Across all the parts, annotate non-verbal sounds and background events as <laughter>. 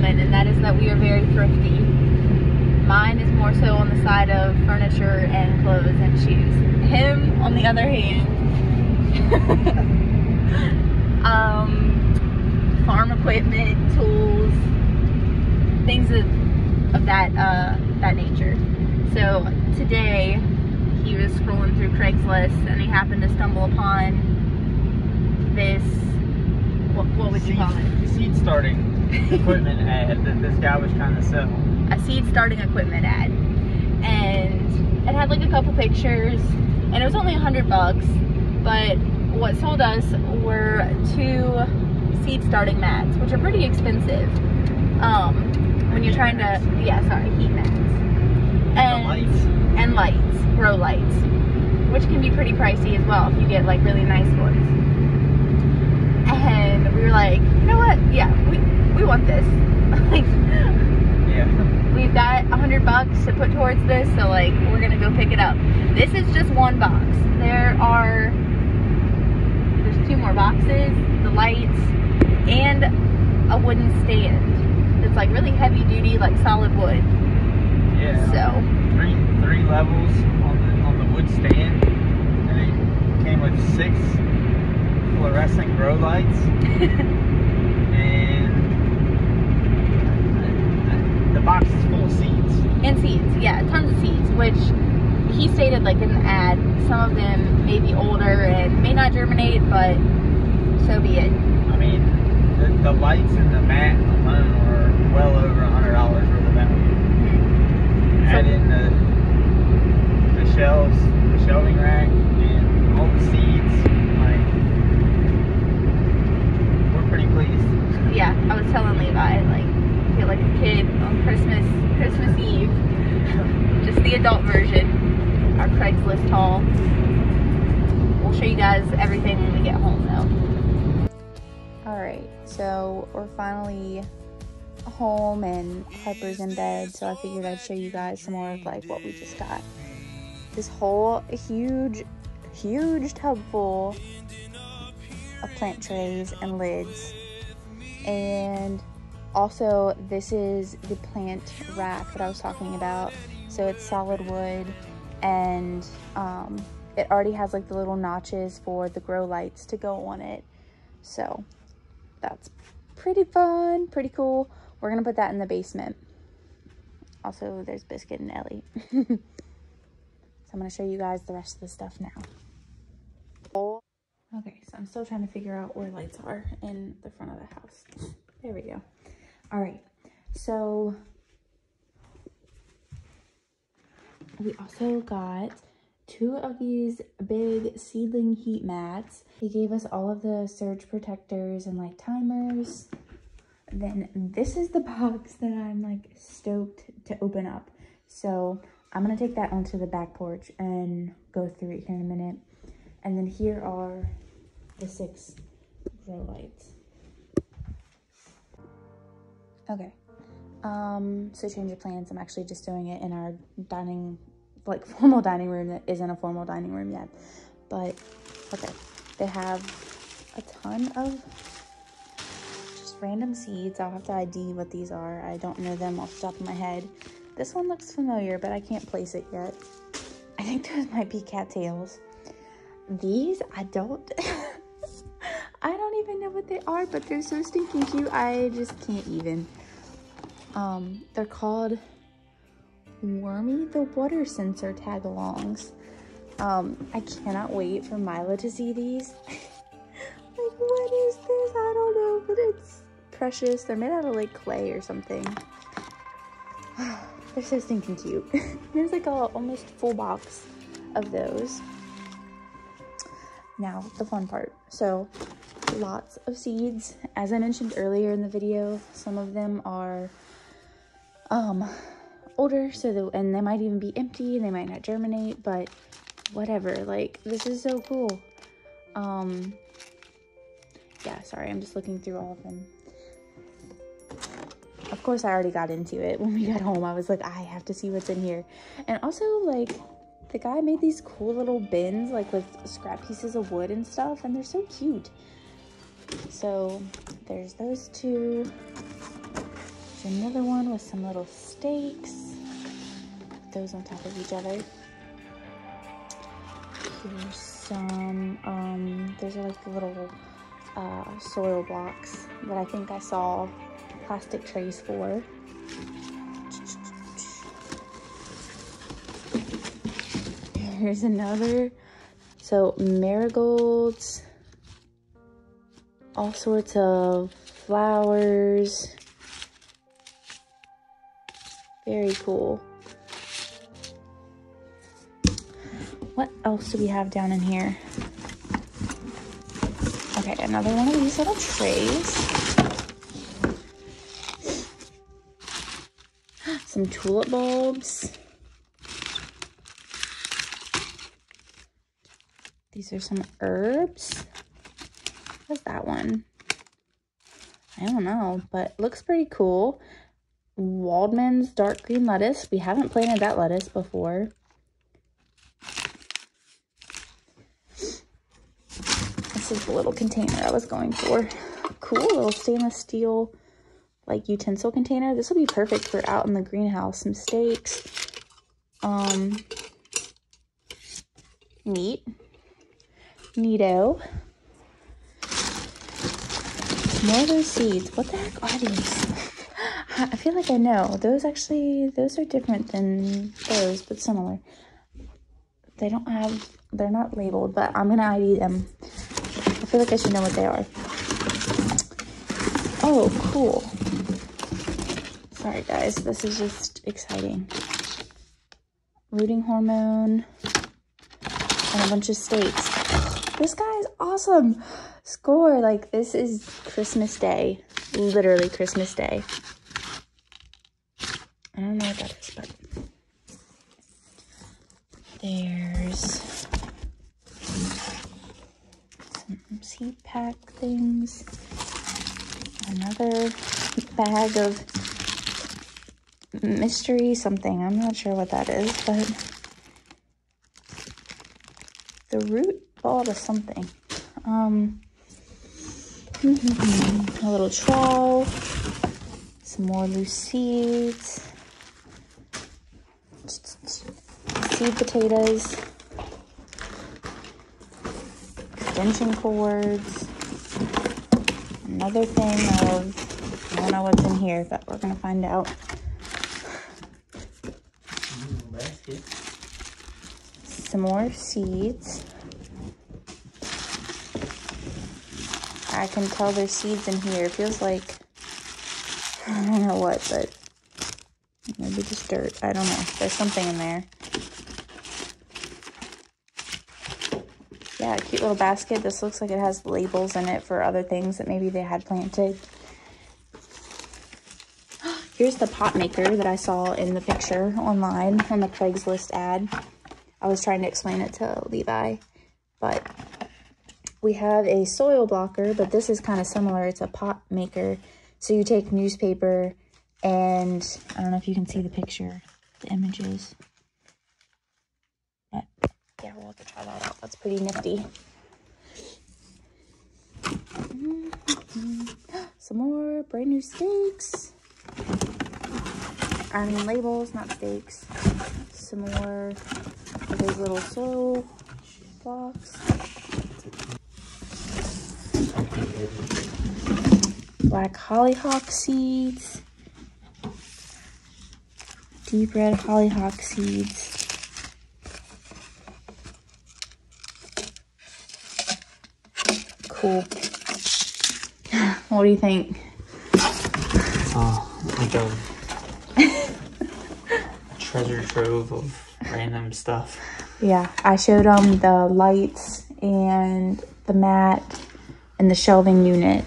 common, and that is that we are very thrifty. Mine is more so on the side of furniture and clothes and shoes. Him, on the other hand, <laughs> um, farm equipment, tools, things of, of that uh, that nature. So today he was scrolling through Craigslist and he happened to stumble upon this. What, what would you call it? Seed starting equipment ad that this guy was trying to sell. a seed starting equipment ad. And it had like a couple pictures and it was only a hundred bucks but what sold us were two seed starting mats which are pretty expensive. Um when you're trying to yeah sorry heat mats. And lights. and lights grow lights which can be pretty pricey as well if you get like really nice ones and we were like you know what? Yeah we we want this. <laughs> Like Yeah. we've got a hundred bucks to put towards this so like we're gonna go pick it up. This is just one box. There are there's two more boxes the lights and a wooden stand. It's like really heavy duty like solid wood. Yeah. so. Three three levels on the on the wood stand, and it came with six fluorescent grow lights. <laughs> and the box is full of seeds. and seeds yeah tons of seeds which he stated like in the ad some of them may be older and may not germinate but so be it I mean, the, the lights and the mat alone are well over a hundred dollars worth of value. Mm-hmm. Add in the the shelves, the shelving rack, and all the seeds. Like, we're pretty pleased. yeah, I was telling Levi, like, I feel like a kid on Christmas, Christmas Eve. Just the adult version. Our Craigslist haul. We'll show you guys everything when we get home, though. Alright, so we're finally home and Harper's in bed, so I figured I'd show you guys some more of, like, what we just got. This whole huge, huge tub full of plant trays and lids and also this is the plant rack that I was talking about so it's solid wood and um, it already has like the little notches for the grow lights to go on it. So that's pretty fun pretty cool. We're gonna put that in the basement. Also there's biscuit and ellie. <laughs> So i'm gonna show you guys the rest of the stuff now. Okay, so I'm still trying to figure out where lights are in the front of the house. There we go. All right, so we also got two of these big seedling heat mats. He gave us all of the surge protectors and like timers. Then this is the <laughs> box that I'm like stoked to open up. So I'm gonna take that onto the back porch and go through it here in a minute. And then here are the six grow lights. Okay. Um, so change of plans. I'm actually just doing it in our dining, like <laughs> formal dining room that isn't a formal dining room yet. But okay, they have a ton of just random seeds. I'll have to ID what these are. I don't know them off the top of my head. This one looks familiar, but I can't place it yet. I think <laughs> those might be cattails. These, I don't, <laughs> I don't even know what they are, but they're so stinking cute. I just can't even. Um, they're called Wormy the Water Sensor Tagalongs. Um, I cannot wait for Mila to see these. <laughs> like, what is this? I don't know, but it's precious. They're made out of like clay or something. <sighs> They're so stinking cute. <laughs> There's like a almost full box of those. Now, the fun part. So, lots of seeds. As I mentioned earlier in the video, some of them are um older, so the, and they might even be empty, they might not germinate, but whatever. Like, this is so cool. Um yeah, sorry, I'm just looking through all of them. Of course, I already got into it <laughs> when we got home. I was like, I have to see what's in here. And also, like, the guy made these cool little bins, like with scrap pieces of wood and stuff, and they're so cute. So, there's those two. Another one with some little stakes. Put those on top of each other. There's some, um, those are like little uh, soil blocks that I think I saw plastic trays for. Here's another. So marigolds, all sorts of flowers. Very cool. What else do we have down in here? Okay, another one of these little trays. <gasps> Some tulip bulbs. These are some herbs. What's that one? I don't know, but looks pretty cool. Waldmann's dark green lettuce. We haven't planted that lettuce before. This is the little container I was going for. Cool little stainless steel like utensil container. This will be perfect for out in the greenhouse. Some steaks. Um, meat. Neato. More of those seeds. What the heck are these? I feel like I know. Those actually, those are different than those, but similar. They don't have, they're not labeled, but I'm going to ID them. I feel like I should know what they are. Oh, cool. Sorry, guys. This is just exciting. Rooting hormone and a bunch of stakes. This guy is awesome. Score. Like, this is Christmas Day. Literally Christmas Day. I don't know what that is, but there's some seed pack things. Another bag of mystery something. I'm not sure what that is, but the root ball to something. Um, <laughs> a little trowel, some more loose seeds, seed potatoes, extension cords, another thing of, I don't know what's in here, but we're going to find out. Some more seeds. I can tell there's seeds in here. It feels like, I don't know what, but maybe just dirt. I don't know. There's something in there. Yeah, cute little basket. This looks like it has labels in it for other things that maybe they had planted. <gasps> Here's the pot maker that I saw in the picture online on the Craigslist ad. I was trying to explain it to Levi, but we have a soil blocker, but this is kind of similar. It's a pot maker. So you take newspaper and I don't know if you can see the picture, the images. Yeah, we'll have to try that out. That's pretty nifty. Mm-hmm. <gasps> Some more brand new stakes. I mean labels, not stakes. Some more of those little soil blocks. Black hollyhock seeds. Deep red hollyhock seeds. Cool. What do you think? Oh, like a treasure trove of random stuff. Yeah, I showed them the lights and the mat and the shelving unit.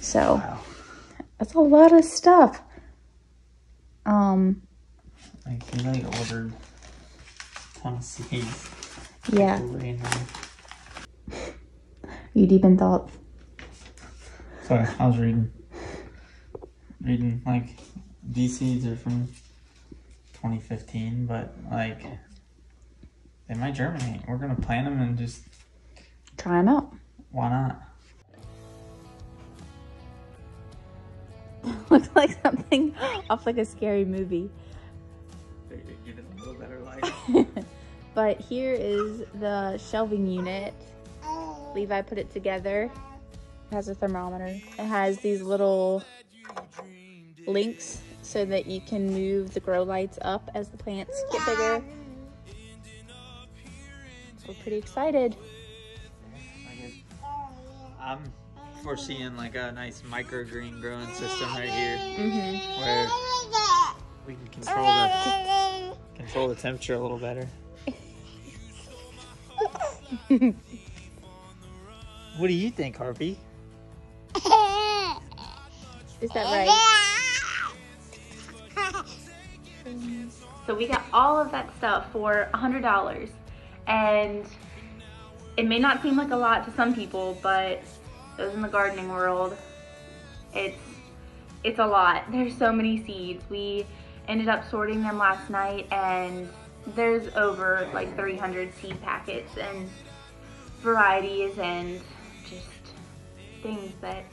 So Wow. that's a lot of stuff. Um, Like you like ordered a ton of seeds. yeah, Random. You deep in thought. Sorry, I was reading. Reading like these seeds are from 2015, but like they might germinate. We're gonna plant them and just Try them out. why not? <laughs> Looks like something off like a scary movie. Give it a little better light. <laughs> but here is the shelving unit. Levi put it together. It has a thermometer. It has these little links so that you can move the grow lights up as the plants get bigger. We're pretty excited. I'm foreseeing like a nice microgreen growing system right here Mm-hmm. where we can control the control the temperature a little better. <laughs> What do you think, Harvey? <laughs> Is that oh, right? <laughs> So we got all of that stuff for $100. And it may not seem like a lot to some people, but those in the gardening world, it's it's a lot. There's so many seeds. We ended up sorting them last night and there's over like 300 seed packets and varieties and just things that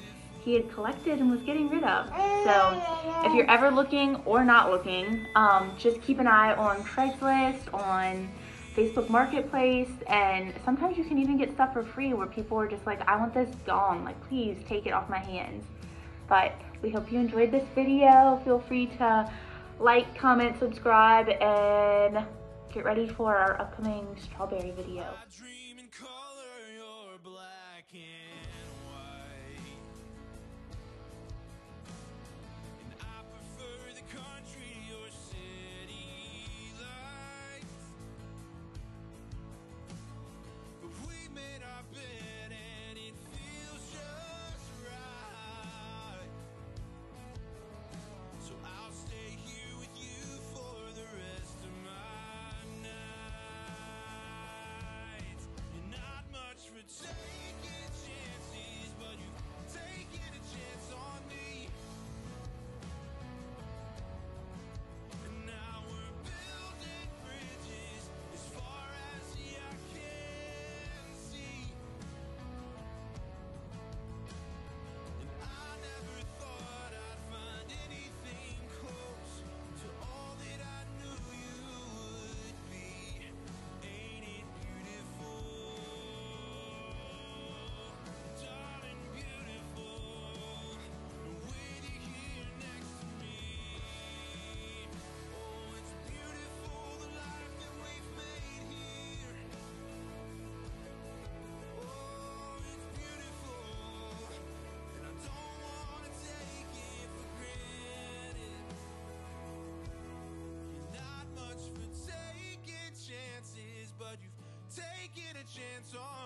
he had collected and was getting rid of. So if you're ever looking or not looking, um, just keep an eye on Craigslist, on Facebook Marketplace, and sometimes you can even get stuff for free where people are just like, I want this gone, like please take it off my hands. But we hope you enjoyed this video. Feel free to like, comment, subscribe, and get ready for our upcoming strawberry video. Chance on